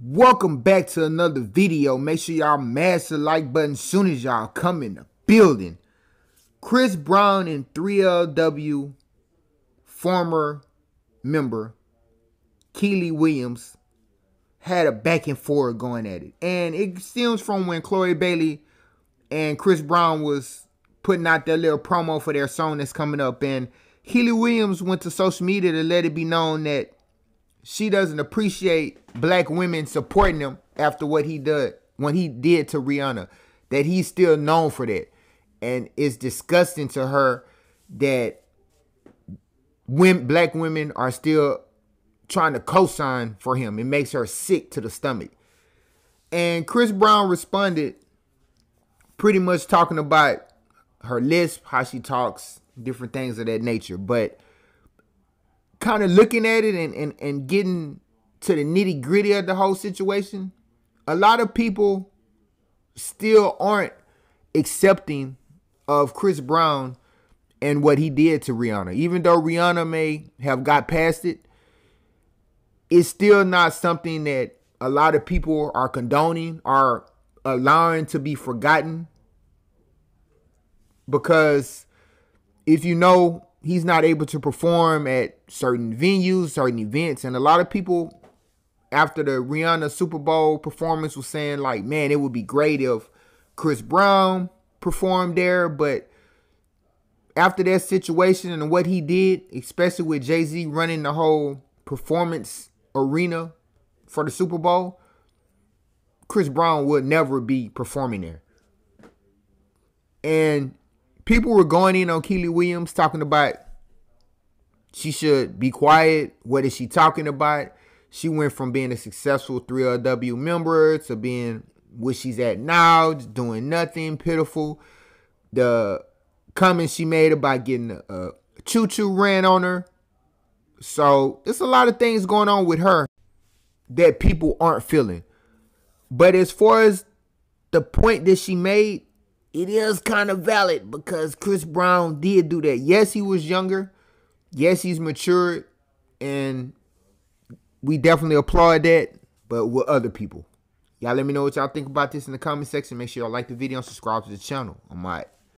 Welcome back to another video. Make sure y'all mash the like button as soon as y'all come in the building. Chris Brown and 3LW former member Kiely Williams had a back and forth going at it. And it stems from when Chloe Bailey and Chris Brown was putting out their little promo for their song that's coming up. And Kiely Williams went to social media to let it be known that she doesn't appreciate black women supporting him after what he did when he did to Rihanna. That he's still known for that. And it's disgusting to her that when black women are still trying to co-sign for him. It makes her sick to the stomach. And Chris Brown responded pretty much talking about her lisp, how she talks, different things of that nature. But kind of looking at it and, and, and getting to the nitty gritty of the whole situation, a lot of people still aren't accepting of Chris Brown and what he did to Rihanna. Even though Rihanna may have got past it, it's still not something that a lot of people are condoning, are allowing to be forgotten. Because if you know he's not able to perform at certain venues, certain events, and a lot of people after the Rihanna Super Bowl performance was saying like, man, it would be great if Chris Brown performed there, but after that situation and what he did, especially with Jay-Z running the whole performance arena for the Super Bowl, Chris Brown would never be performing there. And people were going in on Kiely Williams talking about she should be quiet. What is she talking about? She went from being a successful 3LW member to being where she's at now, doing nothing, pitiful. The comments she made about getting a, a choo choo ran on her. So there's a lot of things going on with her that people aren't feeling. But as far as the point that she made, it is kind of valid because Chris Brown did do that. Yes, he was younger. Yes, he's matured. And we definitely applaud that. But with other people. Y'all let me know what y'all think about this in the comment section. Make sure y'all like the video and subscribe to the channel. I'm out.